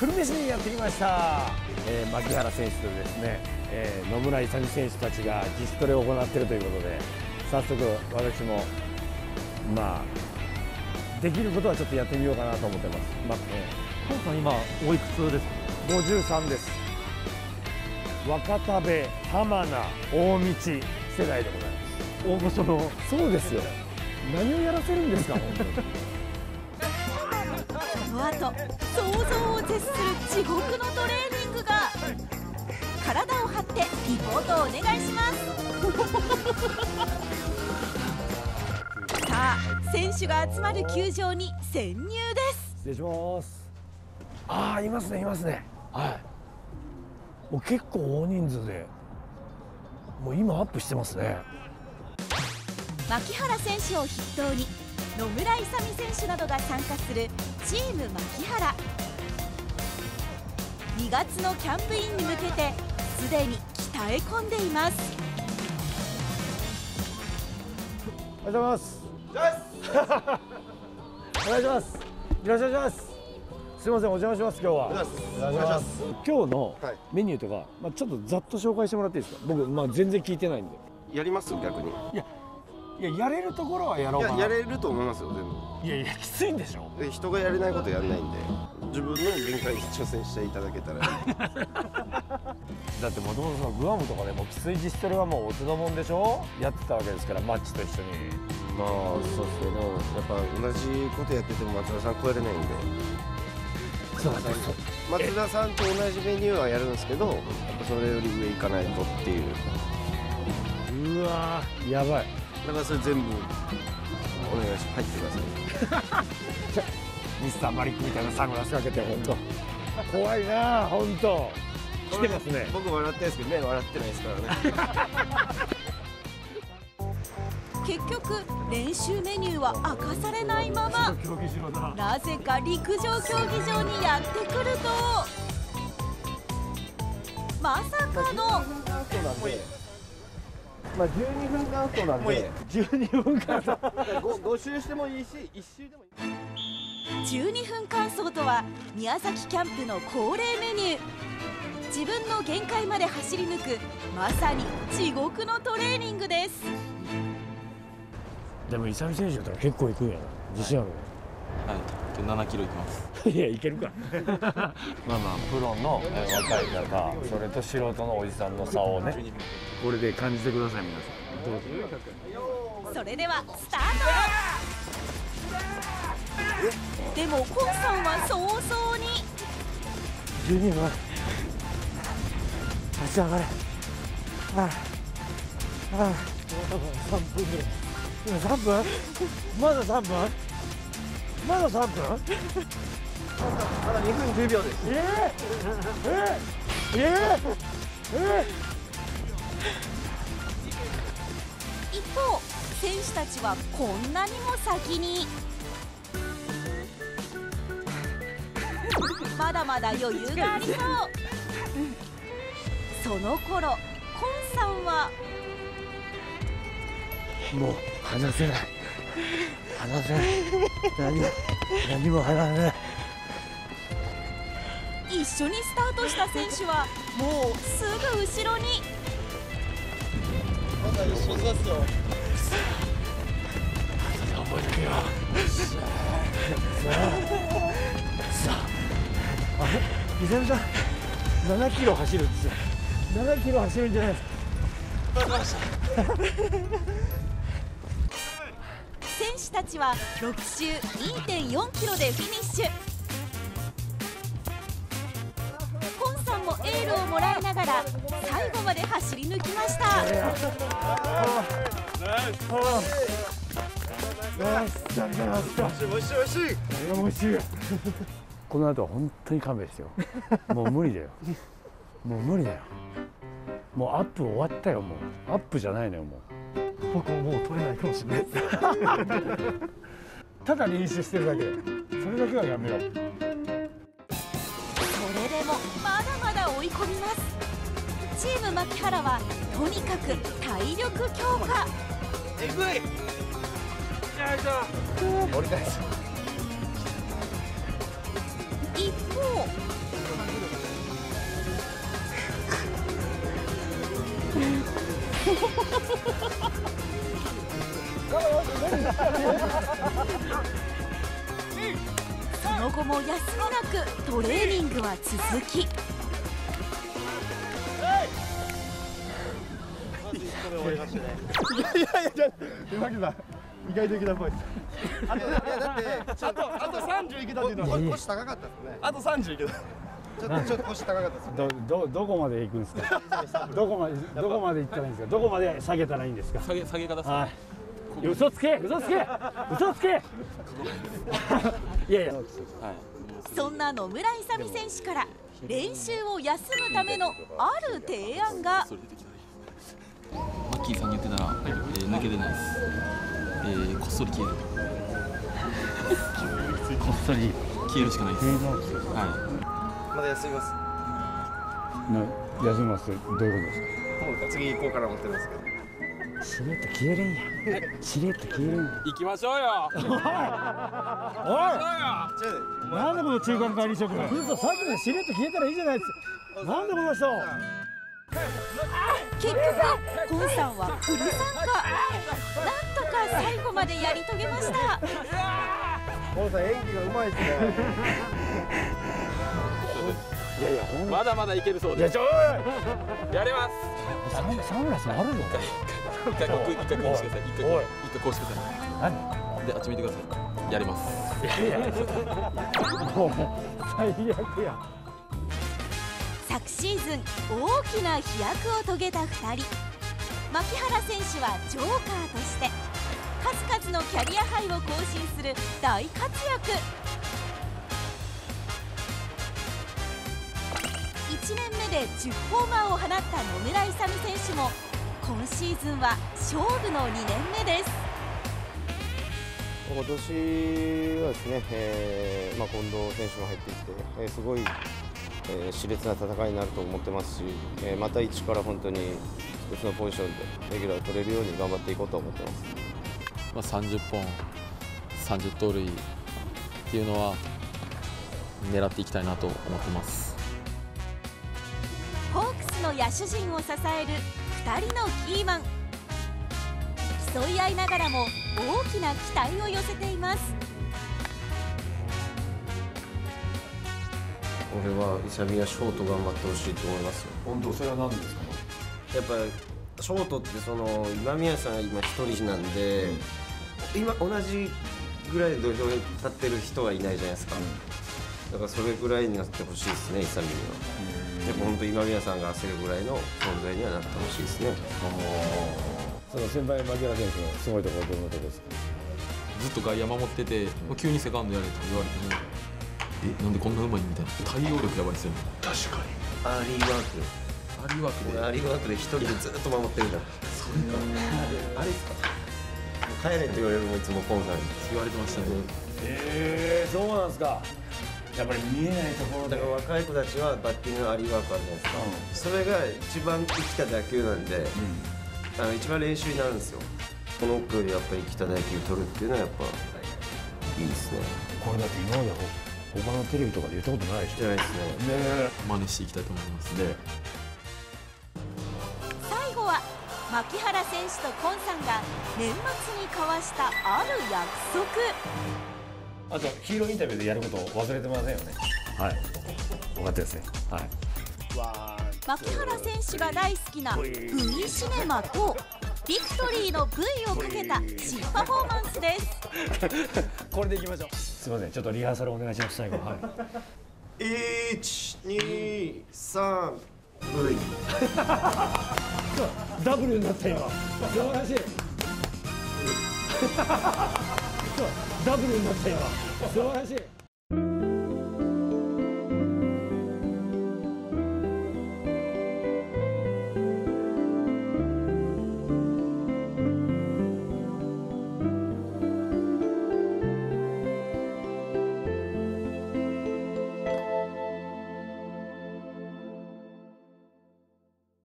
久留米市にやってきました、えー、牧原選手とですね、えー野村勇選手たちが自主トレを行っているということで早速私もまあできることはちょっとやってみようかなと思ってます、まあえコンさん今おいくつですか？ー53です。若田部浜名大道世代でございます。大御所の。そうですよ。何をやらせるんですか本当にこの後想像を絶する地獄のトレーニングが。体を張ってリポートをお願いします。さあ選手が集まる球場に潜入です。失礼します。ああいますねいますね。はい。もう結構大人数でもう今アップしてますね。牧原選手を筆頭に野村勇選手などが参加するチーム牧原。2月のキャンプインに向けてすでに鍛え込んでいます。おはようございますお願いします。いらっしゃいますすいませんお邪魔します今日は。お願いします。今日のはいメニューとか、まあ、ちょっとざっと紹介してもらっていいですか？僕、まあ、全然聞いてないんで。やります？逆に。いややれるところはやろうかな。いややれると思いますよ全いやいやきついんでしょ。部で人がやれないことやらないんで自分の限界に挑戦していただけたら。だってもともとそのグアムとかでもきつい実トレはもうおつどもんでしょ？やってたわけですからマッチと一緒に。まあそうですけどやっぱ同じことやってても松田さん超えれないんで。そうそう松田さんと同じメニューはやるんですけどやっぱそれより上行かないとっていう。うわーやばいだからそれ全部お願いし入ってください。ミスターマリックみたいなサングラスかけて本当。怖いな本当。来てますね。僕笑ってるんですけど目笑ってないですからね。結局練習メニューは明かされないまま。なぜか陸上競技場にやってくると。まさかのまあ12分間走なんで12分間さ 5, 周してもいいし1周でもいい。12分間走とは宮崎キャンプの恒例メニュー。自分の限界まで走り抜くまさに地獄のトレーニングです。でも勇選手だったら結構いくんやな。自信あるはい、今日7キロいきます。いやいけるか。まあまあプロの、えー若い方それと素人のおじさんの差をね。これで感じてください皆さん。どうぞ。それではスタート。でもコンさんは早々に。12分。立ち上がれ。ああああ3分ぐらい。今3分？まだ3分？まだ3分？まだ2分10秒です。えええええ一方選手たちはこんなにも先に。まだまだ余裕がありそう。その頃コンさんは？えもう話せない話せ。ない何何も話せない一緒にスタートした選手はもうすぐ後ろに。覚えとけよさああれ？泉さん7キロ走るんですよ。7キロ走るんじゃないです。か選手たちは6周2.4キロでフィニッシュ。コンさんもエールをもらいながら最後まで走り抜きました。この後は本当に勘弁してよ。もう無理だよ。もう無理だよ。もうアップ終わったよもう。アップじゃないのよもう僕ももう取れないかもしれないです。ただ練習してるだけ。それだけはやめよう。それでもまだまだ追い込みます。チーム牧原はとにかく体力強化。折り返すその後も休みなくトレーニングは続き。今木さん意外といけたっぽいですいやだってあとあと30いけたっていうのは腰高かったですねあと30いけどちょっとちょっと腰高かったですどどどこまで行くんですか？どこまでどこまで行ったらいいんですか？どこまで下げたらいいんですか？下げ下げ方さはい。嘘つけ！嘘つけ！嘘つけ！いやいや。はい。そんな野村勇選手から練習を休むためのある提案が。マッキーさんに言ってたら、えー抜けてないです、えー、こっそり消える。こっそり。消えるしかないですはまだ休みます。な休みますどういうことですか？もう次行こうかな思ってますけど。しれっと消えるんや。しれっと消えるん行きましょうよ。おい！じゃなんでこの中間管理職嘘さっきのしれっと消えたらいいじゃないです。かなんでこの人？結局コンさんはフル参加なんとか最後までやり遂げました。コンさん演技がうまいですねいやいやまだまだいけるそうです。いやちょおい。やれます。サンサングラスあるぞ一回こう一回こうしてください一回こう一回こうしてくださ何？いであっち見てください。やれます。もう最悪や。昨シーズン大きな飛躍を遂げた2人。牧原選手はジョーカーとして数々のキャリアハイを更新する大活躍1年目で10ホーマーを放った野村勇選手も今シーズンは勝負の2年目です今年はですね、えーまあ、近藤選手も入ってきて、えーすごい、えー熾烈な戦いになると思ってますし、えーまた一から本当に一つのポジションでレギュラーを取れるように頑張っていこうと思ってます。まあ、30本30盗塁っていうのは狙っていきたいなと思ってます野手陣を支える2人のキーマン。競い合いながらも大きな期待を寄せています。俺は勇みはショート頑張ってほしいと思いますよ。本当それは何ですか？やっぱショートってその今宮さんが今一人なんで、今同じぐらいで土俵に立ってる人はいないじゃないですか、だからそれぐらいになってほしいですね勇みには、やっぱ本当今宮さんが焦るぐらいの存在にはなってほしいですね。その先輩牧原選手のすごいところどんなところですか？ずっと外野守っててもう急にセカンドやれと言われてもえ？なんでこんなうまいみたいな。対応力やばいですよね。確かに。アーリーワーク。アリーワークで。俺アーリーワークで一人でずっと守ってるからそれか。あれですか？帰れって言われるのもいつもコンさんに。言われてましたね。ええそうなんですかやっぱり見えないところだから若い子たちはバッティングのアリーワークあるじゃないですか、それが一番生きた打球なんで、あの一番練習になるんですよ。この奥よりやっぱり生きた打球取るっていうのはやっぱいいですね。これだって今までほ他のテレビとかで言ったことないでしょ。じゃないですね。ね真似していきたいと思います。えで最後は牧原選手とコンさんが年末に交わしたある約束あとヒーローインタビューでやることを忘れてませんよね。はい。分かってですね。はい。牧原選手が大好きな V シネマとビクトリーの V をかけた新パフォーマンスです。これでいきましょう。すいません。ちょっとリハーサルお願いします。最後はい123 V ダブルになった今。素晴らしいダブルになった今。素晴らしい。